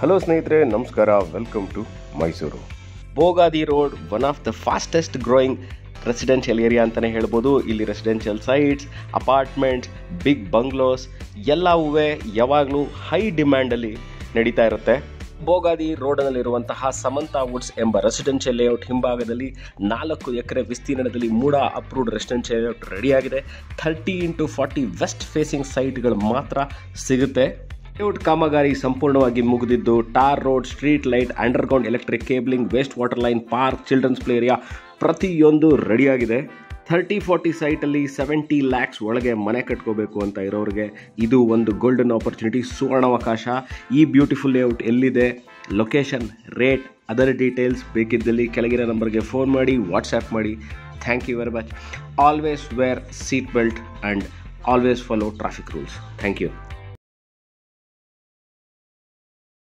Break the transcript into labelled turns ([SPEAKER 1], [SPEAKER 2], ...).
[SPEAKER 1] Hello ಸ್ನೇಹಿತರೆ, ನಮಸ್ಕಾರ. Welcome to Mysuru Bogadi road one of the fastest growing residential area ಅಂತಲೇ ಹೇಳ್ಬೋದು. ಇಲ್ಲಿ residential sites apartments big bungalows ಎಲ್ಲವೂ ಯಾವಾಗಲೂ ಹೈ ಡಿಮ್ಯಾಂಡಲ್ಲಿ ನಡೀತಾ ಇರುತ್ತೆ. ಬೋಗಾದಿ ರೋಡ್ನಲ್ಲಿರುವಂತಹ ಸಮಂತ ವುಡ್ಸ್ ಎಂಬ ರೆಸಿಡೆನ್ಷಿಯಲ್ ಲೇಔಟ್ ಹಿಂಭಾಗದಲ್ಲಿ ನಾಲ್ಕು ಎಕರೆ ವಿಸ್ತೀರ್ಣದಲ್ಲಿ ಮೂಡ ಅಪ್ರೂವ್ಡ್ ರೆಸಿಡೆನ್ಷಿಯಲ್ ಲೇಔಟ್ ರೆಡಿಯಾಗಿದೆ thirty into forty west facing ಸೈಟ್ಗಳು ಮಾತ್ರ ಸಿಗುತ್ತೆ. ಲೇಔಟ್ ಕಾಮಗಾರಿ ಸಂಪೂರ್ಣವಾಗಿ ಮುಗಿದಿದ್ದು, tar road, street light, underground electric cabling, waste water line, park, children's play area ಪ್ರತಿಯೊಂದು ರೆಡಿಯಾಗಿದೆ. ಥರ್ಟಿ ಫೋರ್ಟಿ ಸೈಟಲ್ಲಿ ಸೆವೆಂಟಿ ಲ್ಯಾಕ್ಸ್ ಒಳಗೆ ಮನೆ ಕಟ್ಕೋಬೇಕು ಅಂತ ಇರೋರಿಗೆ ಇದು ಒಂದು ಗೋಲ್ಡನ್ ಆಪರ್ಚುನಿಟಿ ಸುವರ್ಣಾವಕಾಶ. ಈ ಬ್ಯೂಟಿಫುಲ್ ಲೇಔಟ್ ಎಲ್ಲಿದೆ? ಲೊಕೇಶನ್ ರೇಟ್ ಅದರ್ ಡೀಟೇಲ್ಸ್ ಬೇಕಿದ್ದಲ್ಲಿ ಕೆಳಗಿನ ನಂಬರ್ಗೆ ಫೋನ್ ಮಾಡಿ ವಾಟ್ಸ್ಆ್ಯಪ್ ಮಾಡಿ. Thank you very much always wear seat belt and always follow traffic rules thank you